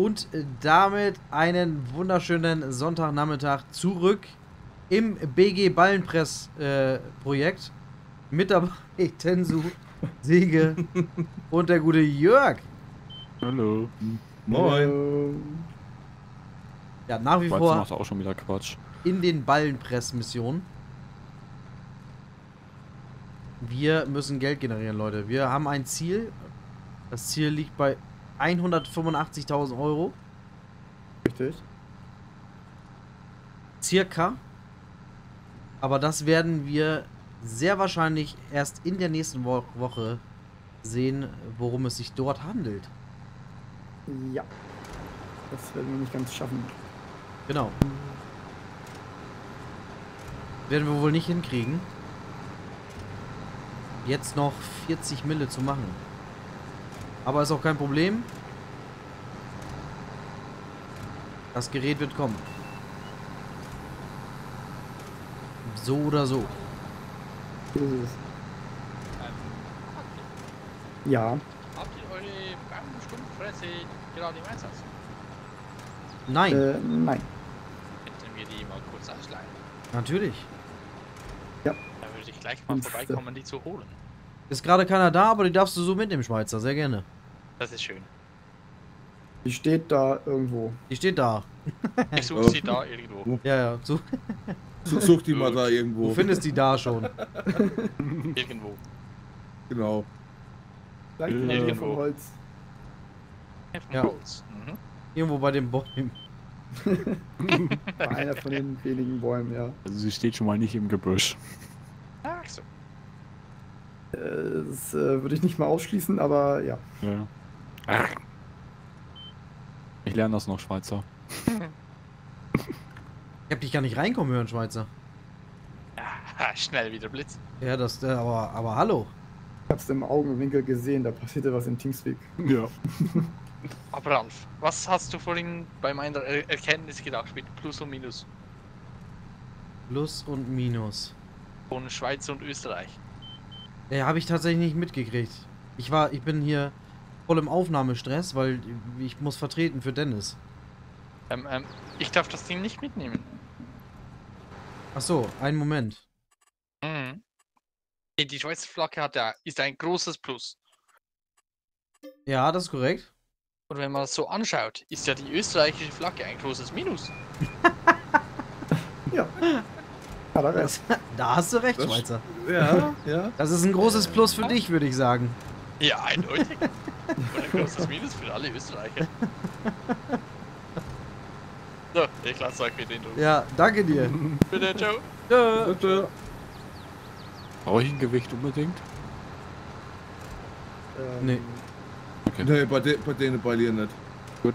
Und damit einen wunderschönen Sonntagnachmittag zurück im BG Ballenpress äh, Projekt. Mit dabei Tensu, Siege und der gute Jörg. Hallo. Moin. Ja, nach wie Weizen vor macht auch schon wieder Quatsch. in den Ballenpress-Missionen. Wir müssen Geld generieren, Leute. Wir haben ein Ziel. Das Ziel liegt bei 185.000 Euro. Richtig. Circa. Aber das werden wir sehr wahrscheinlich erst in der nächsten Wo Woche sehen, worum es sich dort handelt. Ja. Das werden wir nicht ganz schaffen. Genau. Werden wir wohl nicht hinkriegen. Jetzt noch 40 Mille zu machen. Aber ist auch kein Problem. Das Gerät wird kommen. So oder so. Ähm, habt Ja. ihr, habt ihr eure Stumpffresse gerade im Einsatz? Nein, Äh, nein. Könnten wir die mal kurz ausleihen? natürlich. Dann würde ich gleich mal Und- vorbeikommen, die zu holen. Ist gerade keiner da, aber die darfst du so mitnehmen, Schweizer. Sehr gerne. Das ist schön. Die steht da irgendwo. Die steht da. Ich suche sie da irgendwo. Ja, ja. So, Such, such die mal da du irgendwo. findest die da schon. Irgendwo. Genau. Vielleicht Äh, irgendwo. vom Holz. Ja. Holz. Mhm. Irgendwo bei den Bäumen. Bei einer von den wenigen Bäumen, ja. Also sie steht schon mal nicht im Gebüsch. Ach so. Äh, Das äh, würde ich nicht mal ausschließen, aber ja. Ja. Ach. Ich lerne das noch, Schweizer. Ich hab dich gar nicht reinkommen hören, Schweizer. Ah, schnell wieder Blitz. Ja, das, äh, aber, aber hallo. Ich hab's im Augenwinkel gesehen, da passierte was in Teamspeak. Ja. Aber Ralf, was hast du vorhin bei meiner er Erkenntnis gedacht mit Plus und Minus Plus und Minus. von Schweiz und Österreich? Ja, habe ich tatsächlich nicht mitgekriegt. Ich war, ich bin hier voll im Aufnahmestress, weil ich muss vertreten für Dennis. Ähm, ähm, ich darf das Ding nicht mitnehmen. Ach so, einen Moment. Mhm. Die- Schweizer Flagge hat ja, ist ein großes Plus. Ja, das ist korrekt. Und wenn man das so anschaut, ist ja die österreichische Flagge ein großes Minus. Ja. Recht. da hast du recht, Das- Schweizer. Ja, ja. Das ist ein großes Plus für dich, würde ich sagen. Ja, eindeutig. Und ein großes Minus für alle Österreicher. So, ich lasse euch mit den durch. Ja, danke dir. Bitte, ciao. Tschö. Bitte. Brauche ich ein Gewicht unbedingt? Ähm, Nee. Okay. Nee, bei, de bei denen bei dir nicht. Gut.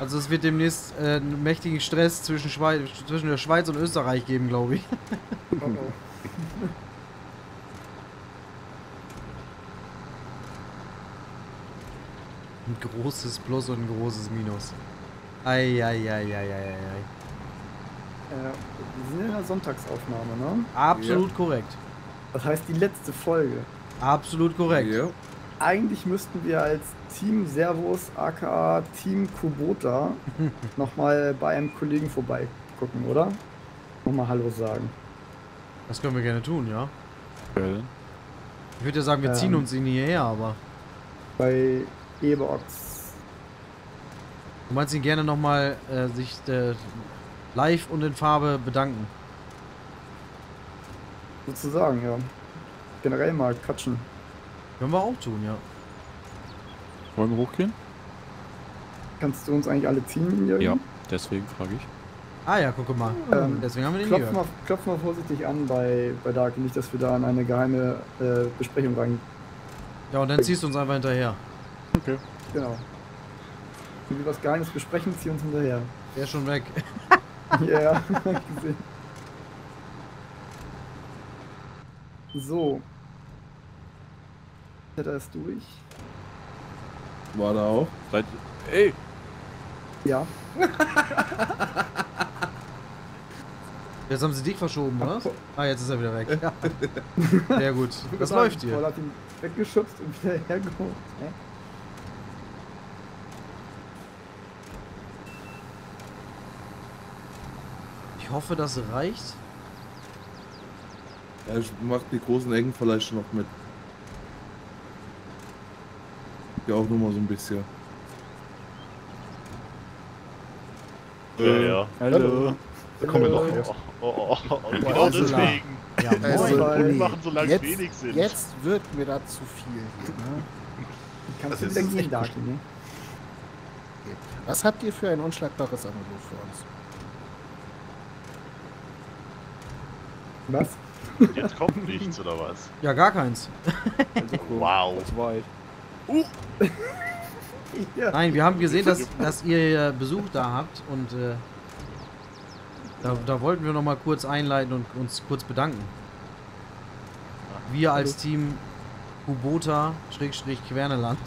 Also es wird demnächst äh, einen mächtigen Stress zwischen, Schweiz, zwischen der Schweiz und Österreich geben, glaube ich. Oh, oh. Ein großes Plus und ein großes Minus. Eieieiei. Äh, wir sind in der Sonntagsaufnahme, ne? Absolut korrekt. Das heißt die letzte Folge. Absolut korrekt. Ja. Eigentlich müssten wir als Team Servus aka Team Kubota nochmal bei einem Kollegen vorbeigucken, oder? Nochmal Hallo sagen. Das können wir gerne tun, ja. Okay. Ich würde ja sagen, wir ziehen Ähm. uns ihn hierher, aber Bei Ebox. du meinst ihn gerne nochmal äh, sich äh, live und in Farbe bedanken. Sozusagen, ja. Generell mal quatschen. Können wir auch tun, ja. Wollen wir hochgehen? Kannst du uns eigentlich alle ziehen, Jürgen? Ja. Deswegen frage ich. Ah ja, guck mal. Ähm, Deswegen haben wir den Klopf mal, klopf mal vorsichtig an bei, bei Dark, nicht, dass wir da in eine geheime äh, Besprechung rein. Ja, und dann ziehst du uns einfach hinterher. Okay. Genau. Wenn wir was Geheimes besprechen, zieh uns hinterher. Der ist schon weg. Ja, ich gesehen. So. Der er es durch. War da auch? Seid, ey! Ja. jetzt haben sie dich verschoben, oder? Ah, jetzt ist er wieder weg. Ja. Sehr gut. Was läuft hier? Voll hat ihn weggeschubst und wieder hergeholt. Ne? Ich hoffe, das reicht. Er macht die großen Ecken vielleicht noch mit. Ja, auch nur mal so ein bisschen. Ja, ja. Hallo. Da kommen wir noch her. Oh, oh, oh, oh. Genau deswegen. Ja, Also, moin. Und machen, solange es jetzt, wenig sind. jetzt wird mir da zu viel. Ne? Kannst Das du ist echt Darky, ne? Was habt ihr für ein unschlagbares Angebot für uns? Was? Jetzt kommt nichts, oder was? Ja, gar keins. Wow. Das war ich. Ja. Nein, wir haben gesehen, dass, dass ihr Besuch da habt und äh, da, da wollten wir noch mal kurz einleiten und uns kurz bedanken. Wir als Team Kubota Schrägstrich Querneland.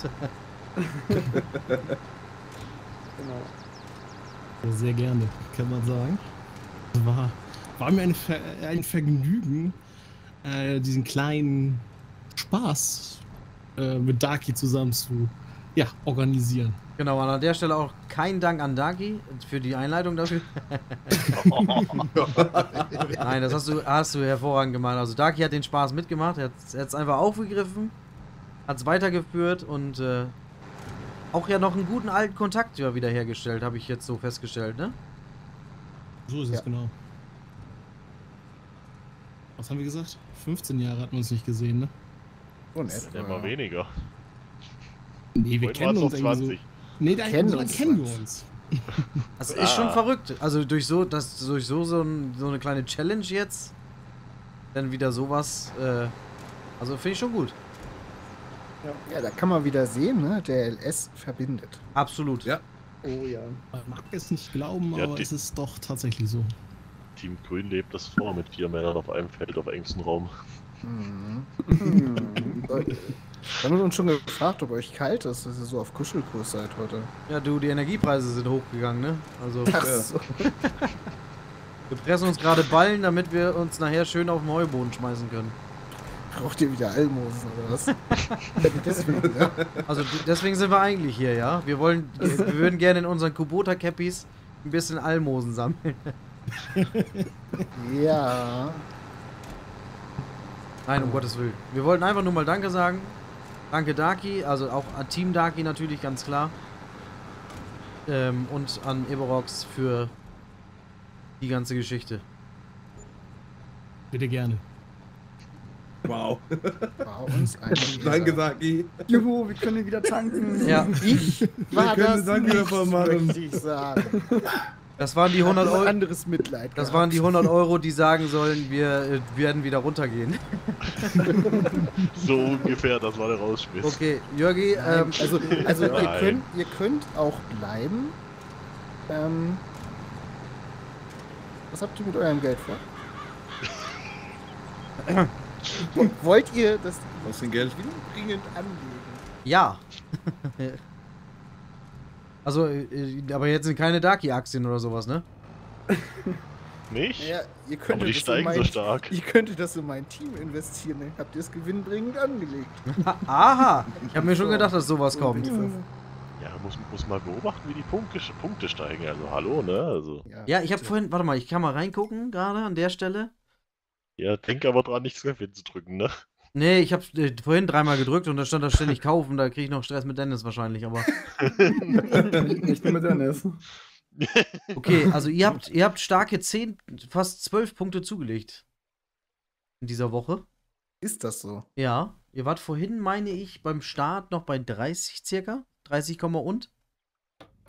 Genau. Sehr gerne, kann man sagen. War, war mir ein, Ver ein Vergnügen, äh, diesen kleinen Spaß äh, mit Darky zusammen zu ja, organisieren. Genau, und an der Stelle auch kein Dank an Dagi für die Einleitung dafür. Nein, das hast du, hast du hervorragend gemacht. Also Dagi hat den Spaß mitgemacht, er hat es einfach aufgegriffen, hat es weitergeführt und äh, auch ja noch einen guten alten Kontakt ja wieder hergestellt, habe ich jetzt so festgestellt, ne? So ist es Ja. genau. Was haben wir gesagt? 15 Jahre hatten wir uns nicht gesehen, ne? In Ja, etwa. immer weniger. Nee, wir Vorhin kennen uns es irgendwie noch so. 20. Nee, da Kennen uns kennen wir uns. Das ist schon Ah. verrückt. Also durch so, das, durch so, so, ein, so eine kleine Challenge jetzt, dann wieder sowas, äh, also finde ich schon gut. Ja, da kann man wieder sehen, ne? Der LS verbindet. Absolut. Ja. Oh ja. Man mag es nicht glauben, Ja, aber es ist doch tatsächlich so. Team Grün lebt das vor mit vier Männern auf einem Feld auf engstem Raum. Mhm. Hm. Wir haben uns schon gefragt, ob euch kalt ist, dass ihr so auf Kuschelkurs seid heute. Ja, du, die Energiepreise sind hochgegangen, ne? Also Ach Ja. so. wir pressen uns gerade Ballen, damit wir uns nachher schön auf den Heuboden schmeißen können. Braucht ihr wieder Almosen oder was? Deswegen, ja. Also d- deswegen sind wir eigentlich hier, ja? Wir wollen, wir würden gerne in unseren Kubota-Cappies ein bisschen Almosen sammeln. ja. Nein, um Gottes Willen. Wir wollten einfach nur mal Danke sagen. Danke Daki, also auch an Team Daki natürlich, ganz klar. Ähm, und an Eberox für die ganze Geschichte. Bitte gerne. Wow. War uns Danke, Dagi. Juhu, wir können wieder tanken. Ja, Ich war Wir das können Danke nicht, davon machen. möchte ich sagen. Das waren die 100 Hat nur Euro. anderes Mitleid Das gehabt. waren die 100 Euro, die sagen sollen, wir äh, werden wieder runtergehen. So ungefähr, das war der Rausschmiss. Okay, Jörgi, ähm, also, also ihr, könnt, ihr könnt auch bleiben. Ähm, was habt ihr mit eurem Geld vor? Wo- Wollt ihr das Was denn Geld? dringend anlegen? ja. Also, äh, aber jetzt sind keine Daki-Aktien oder sowas, ne? Nicht? Naja, ihr Aber könntet, die das in steigen so mein, stark. ihr könntet das in mein Team investieren, dann habt ihr es gewinnbringend angelegt. Aha, ich habe mir schon gedacht, dass sowas kommt. Ja, muss, muss mal beobachten, wie die Punkte, Punkte steigen. Also hallo, ne? Also, Ja, ich habe vorhin, warte mal, ich kann mal reingucken, gerade an der Stelle. ja, denk aber dran, nichts mehr zu drücken, ne? Nee, ich habe äh, vorhin dreimal gedrückt und da stand da ständig kaufen, da kriege ich noch Stress mit Dennis wahrscheinlich, aber. Nicht nur mit Dennis. Okay, also ihr habt, ihr habt starke 10, fast 12 Punkte zugelegt. In dieser Woche. Ist das so? Ja, ihr wart vorhin, meine ich, beim Start noch bei 30 circa. 30, Komma und.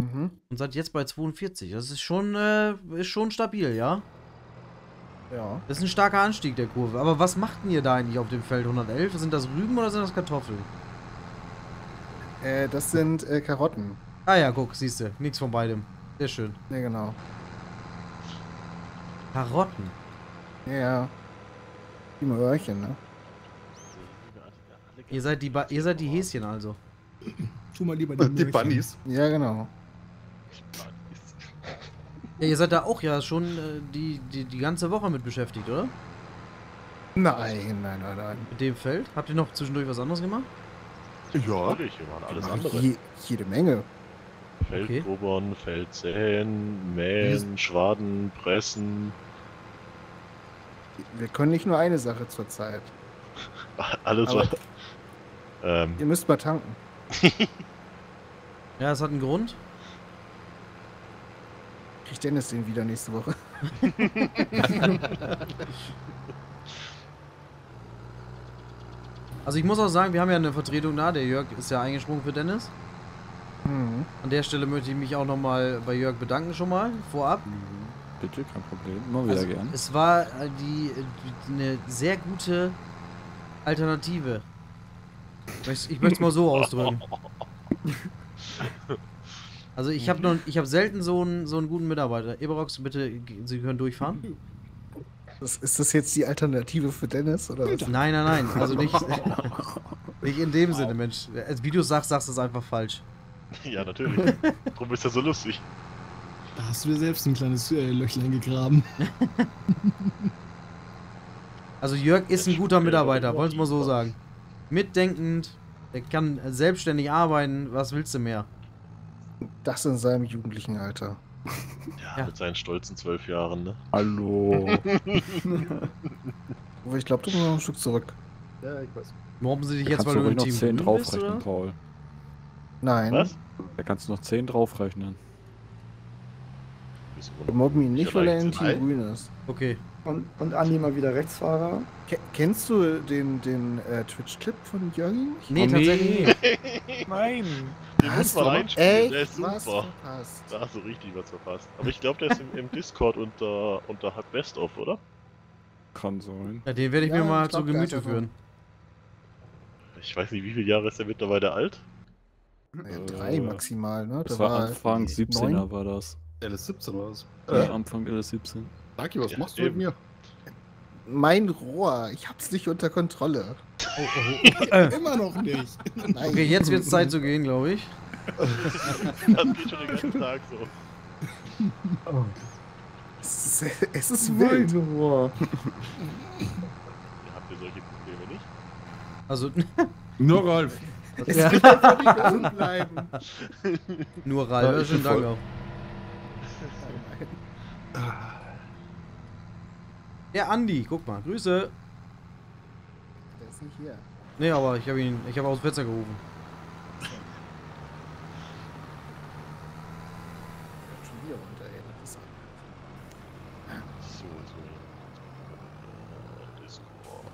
Mhm. Und seid jetzt bei 42. Das ist schon, äh, ist schon stabil, ja? Ja. Das ist ein starker Anstieg der Kurve. Aber was macht denn ihr da eigentlich auf dem Feld 111? Sind das Rüben oder sind das Kartoffeln? Äh, das sind äh, Karotten. Ah ja, guck, siehst du. Nichts von beidem. Sehr schön. Ja, genau. Karotten. Ja. Die Möhrchen, ne? Ihr seid die, ba ihr seid die Häschen also. Tu mal lieber die, Möhrchen. Ja, genau. Ja, ihr seid da auch ja schon äh, die, die, die ganze Woche mit beschäftigt, oder? Nein, nein, nein, nein. Mit dem Feld. Habt ihr noch zwischendurch was anderes gemacht? Ja. Natürlich, wir machen alles andere. Je, jede Menge. Feldgrubbern, Feldsäen, Mähen, Schwaden, Pressen, Wir können nicht nur eine Sache zur Zeit. Alles was. Ähm, Ihr müsst mal tanken. Ja, es hat einen Grund. Kriegt Dennis den wieder nächste Woche? Also ich muss auch sagen, wir haben ja eine Vertretung da. Der Jörg ist ja eingesprungen für Dennis. Mhm. An der Stelle möchte ich mich auch nochmal bei Jörg bedanken schon mal, vorab. Mhm. Bitte, kein Problem. Immer wieder Also, gern. Es war äh, die, die, eine sehr gute Alternative. Ich möchte es mal so ausdrücken. Also ich habe ich habe selten so einen, so einen guten Mitarbeiter. Eberox, bitte, Sie können durchfahren. Das, ist das jetzt die Alternative für Dennis? Oder was? Nein, nein, nein. Also nicht, nicht in dem Sinne, Mensch. Als wie du sagst, sagst du es einfach falsch. ja, natürlich. Drum ist das so lustig. Da hast du dir selbst ein kleines äh, Löchlein gegraben. Also Jörg ist ein guter Mitarbeiter, wollen wir mal so sagen. Mitdenkend, er kann selbstständig arbeiten, was willst du mehr? Das in seinem jugendlichen Alter. Ja, Ja. mit seinen stolzen zwölf Jahren, ne? Hallo. Aber ich glaube, du musst noch ein Stück zurück. Ja, ich weiß. Mobben sie dich Da jetzt, weil du du im ruhig noch Team 10 Grün bist, draufrechnen, oder? Paul. Nein, Was? Da kannst du noch 10 draufrechnen. Bist wir mobben ihn nicht, weil er sind Team. Grün ist. Okay. Und, und Andi mal wieder Rechtsfahrer. Ke kennst du den, den äh, Twitch-Clip von Jörgi? Nee, tatsächlich nicht. Nein. Den muss man einspielen, der ist super. Da hast du richtig was verpasst. Aber ich glaube, der ist im, im Discord unter, unter hat Best of, oder? Kann sein. Ja, den werde ich Ja, mir mal ich glaub, zu Gemüte führen. Ich weiß nicht, wie viele Jahre ist der mittlerweile alt? Ja, drei Äh, maximal, ne? Das Da war Anfang 17er neun. war das. LS17 oder was? Ja, Anfang LS17. Daki, was Ja, machst du mit eben. mir? Mein Rohr, ich hab's nicht unter Kontrolle. Oh, oh, oh. Immer noch nicht. Nein. Okay, jetzt wird es Zeit zu gehen, glaube ich. Das geht schon den ganzen Tag so. Es ist, es ist wild. Ja, habt ihr solche Probleme nicht? Also Nur Rolf. Es Ja. wird einfach nicht gesund bleiben. nur Ralf. Ja, Ja, schönen Dank auch. Der Andi, guck mal, Grüße. Ist nicht hier. Nee, aber ich habe ihn, ich habe aus dem Fenster gerufen. Schon wieder runter, ey. Das ist So, so. Discord.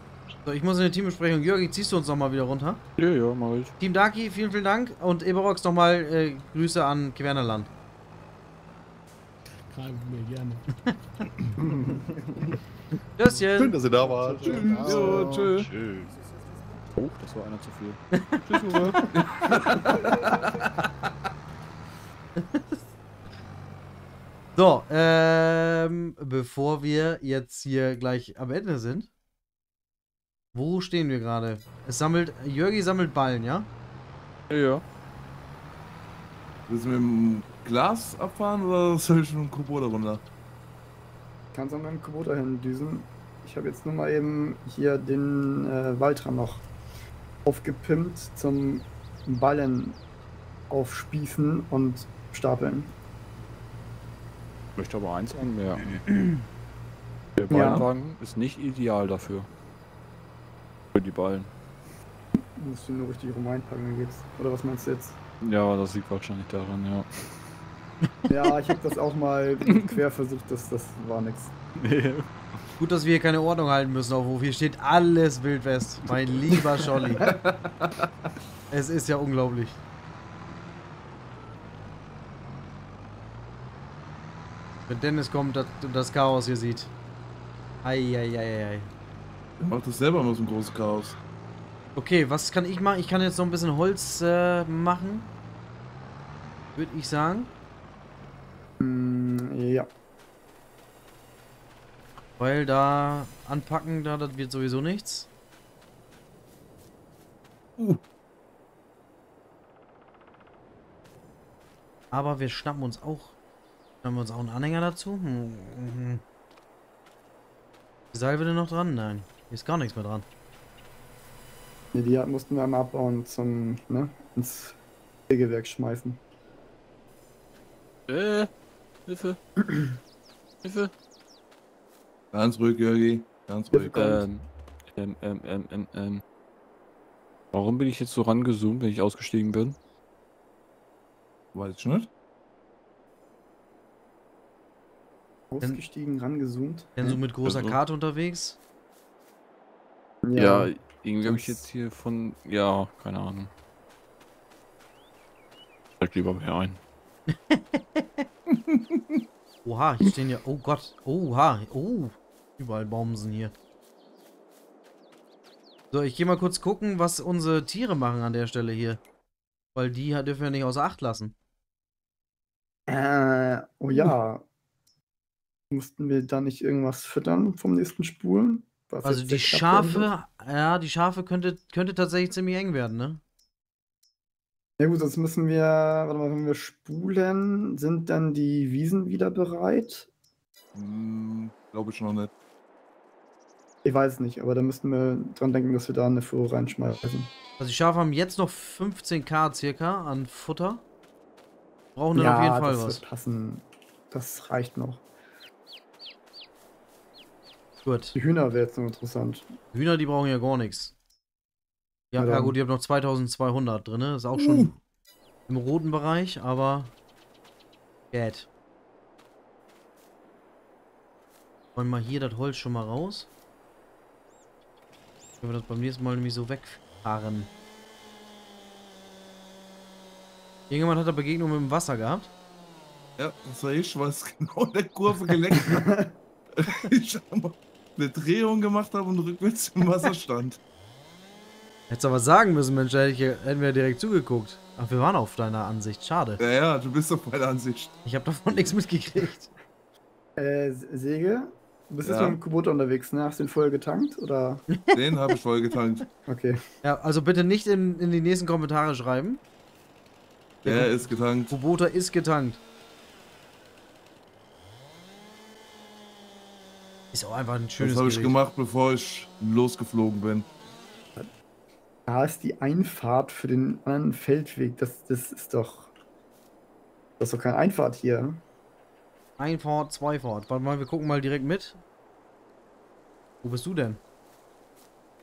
So, ich muss in die Teambesprechung. Jörgi, ziehst du uns nochmal wieder runter? Ja, ja, mach ich. Team Daki, vielen, vielen Dank. Und Eberox nochmal äh, Grüße an Quernerland. Kein Problem, gerne. Tschüsschen. Schön, dass ihr da wart. Tschüss. Tschö. Tschüss. Oh, das war einer zu viel. Tschüss, Uwe. So, ähm, bevor wir jetzt hier gleich am Ende sind. Wo stehen wir gerade? Es sammelt, Jörgi sammelt Ballen, ja? Ja, ja. Willst du mit dem Glas abfahren oder soll ich mit dem Kubota runter? Kannst an meinem Kubota hindüsen. Ich habe jetzt nur mal eben hier den äh, Valtra noch aufgepimpt zum Ballen aufspießen und stapeln. Ich möchte aber eins anmerken. Der Ja. Ballenwagen ist nicht ideal dafür. Für die Ballen. Musst du nur richtig rum einpacken, dann geht's. Oder was meinst du jetzt? Ja, das liegt wahrscheinlich daran, ja. Ja, ich habe das auch mal quer versucht, das, das war nix. Nee. Gut, dass wir hier keine Ordnung halten müssen auf Hof. Hier steht alles Wildwest. Mein lieber Scholli. es ist ja unglaublich. Wenn Dennis kommt das, und das Chaos hier sieht. Eieieiei. Der macht das selber nur so ein großes Chaos. Okay, was kann ich machen? Ich kann jetzt noch ein bisschen Holz äh, machen. Würde ich sagen. Mm, ja. Weil da anpacken, da das wird sowieso nichts. Uh. Aber wir schnappen uns auch. Schnappen wir uns auch einen Anhänger dazu? Hm, mhm. Die Salve denn noch dran? Nein. Hier ist gar nichts mehr dran. Nee, die mussten wir einmal abbauen und zum, ne, ins Sägewerk schmeißen. Äh, Hilfe. Hilfe. Ganz ruhig, Jörgi. Ganz ruhig. Ähm, ähm, ähm, ähm, ähm, ähm. Warum bin ich jetzt so rangezoomt, wenn ich ausgestiegen bin? Weiß ich nicht. Ausgestiegen, rangezoomt. Denn so mit großer Also- Karte unterwegs. Ja, irgendwie habe ich jetzt hier von. Ja, keine Ahnung. Steig lieber mehr ein. Oha, hier stehen ja. Oh Gott. Oha. Oh. Überall Baumsen hier. So, ich gehe mal kurz gucken, was unsere Tiere machen an der Stelle hier. Weil die dürfen wir nicht außer Acht lassen. Äh, oh ja. Mussten wir da nicht irgendwas füttern vom nächsten Spulen? Was Also die? Schafe, ja, die Schafe könnte, könnte tatsächlich ziemlich eng werden, ne? Ja gut, sonst müssen wir, warte mal, wenn wir spulen, sind dann die Wiesen wieder bereit? Hm, Glaube ich noch nicht. Ich weiß nicht, aber da müssten wir dran denken, dass wir da eine Fuhr reinschmeißen. Also die Schafe haben jetzt noch 15k circa an Futter. Brauchen dann auf jeden Fall das was. wird passen. Das reicht noch. Gut. Die Hühner wäre jetzt noch interessant. Hühner, die brauchen ja gar nichts. Ja, ja gut, ihr habt noch 2200 drin, ne? Ist auch schon im roten Bereich, aber geht. Wollen wir mal hier das Holz schon mal raus? Können wir das beim nächsten Mal nämlich so wegfahren. Irgendjemand hat da Begegnung mit dem Wasser gehabt. Ja, das war ich, was genau in der Kurve gelenkt hat. ich hab eine Drehung gemacht habe und rückwärts im Wasser stand. Hättest aber sagen müssen, Mensch, hätten wir direkt zugeguckt. Ach, wir waren auf deiner Ansicht. Schade. Ja, ja, du bist auf meiner Ansicht. Ich habe davon nichts mitgekriegt. Äh, Säge? Du bist jetzt Ja. mit dem Kubota unterwegs, ne? Hast du den vorher getankt? Oder? Den habe ich voll getankt. Okay. Ja, also bitte nicht in, in die nächsten Kommentare schreiben. Der ist getankt. Kubota ist getankt. Ist auch einfach ein schönes Das habe ich gemacht, bevor ich losgeflogen bin. Da ist die Einfahrt für den anderen Feldweg. Das, das ist doch. Das ist doch keine Einfahrt hier. Einfahrt, Zweifahrt. Warte mal, wir gucken mal direkt mit. Wo bist du denn?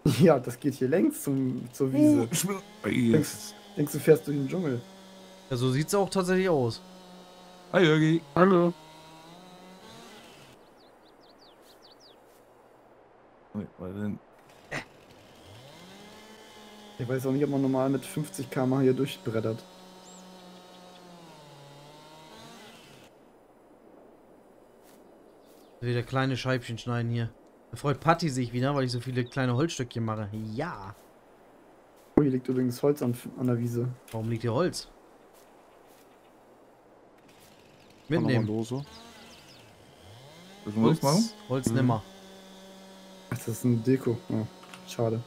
Ja, das geht hier längs zum, zur Wiese. Ich bin. Denkst, denkst du, fährst durch den Dschungel? Ja, so sieht's auch tatsächlich aus. Hi, Jörgi. Hallo. Nee, weil denn- Ich weiß auch nicht, ob man normal mit 50 km hier durchbrettert. Wieder kleine Scheibchen schneiden hier. Da freut Patti sich wieder, weil ich so viele kleine Holzstückchen mache. Ja. Oh, hier liegt übrigens Holz an, an der Wiese. Warum liegt hier Holz? Mitnehmen. lose. Holz, Holz Mhm. nimmer. Ach, das ist ein Deko. Oh, schade.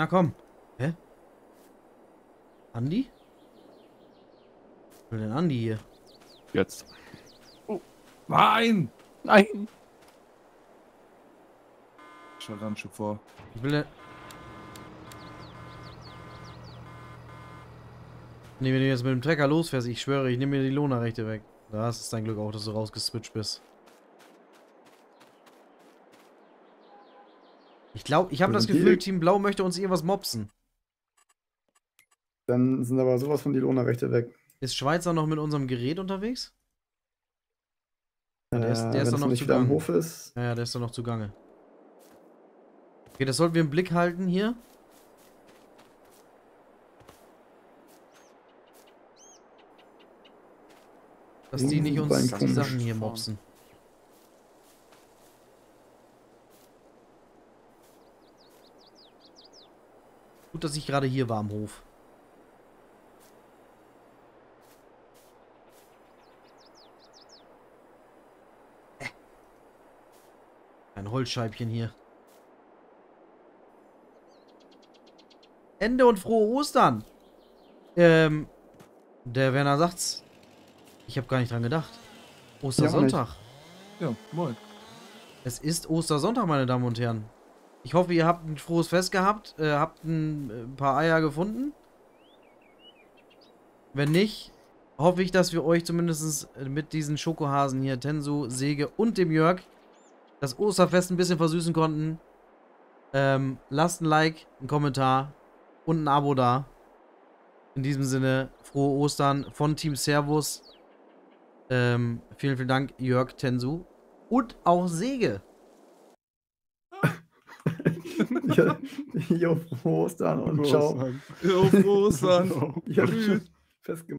Na komm. Hä? Andi? Was will denn Andi hier? Jetzt. Nein! Nein! Ich war ganz schön vor. Ich will. Nee, wenn du jetzt mit dem Trecker losfährst, ich schwöre, ich nehme mir die Lohnerrechte weg. Das ist dein Glück auch, dass du rausgeswitcht bist. Ich glaube, ich habe das Gefühl, Team Blau möchte uns irgendwas mopsen. Dann sind aber sowas von die Lohnerrechte weg. Ist Schweizer noch mit unserem Gerät unterwegs? Ja, der ist- der ist Äh, es noch nicht wieder am zugange. Hof ist. Ja, ja, der ist doch noch zugange. Okay, das sollten wir im Blick halten hier. Dass die nicht uns die Sachen hier mopsen. Gut, dass ich gerade hier war am Hof. Äh. Ein Holzscheibchen hier. Ende und frohe Ostern. Ähm, der Werner sagt's. Ich habe gar nicht dran gedacht. Ostersonntag. Ja, moin. Es ist Ostersonntag, meine Damen und Herren. Ich hoffe, ihr habt ein frohes Fest gehabt, äh, habt ein, äh, paar Eier gefunden. Wenn nicht, hoffe ich, dass wir euch zumindest mit diesen Schokohasen hier, Tensu, Säge und dem Jörg, das Osterfest ein bisschen versüßen konnten. Ähm, lasst ein Like, einen Kommentar und ein Abo da. In diesem Sinne, frohe Ostern von Team Servus. Ähm, vielen, vielen Dank, Jörg, Tensu und auch Säge. ja, jo, frohe Ostern und ciao. Jo, frohe Ostern. Ja, Tschüss. festgemacht.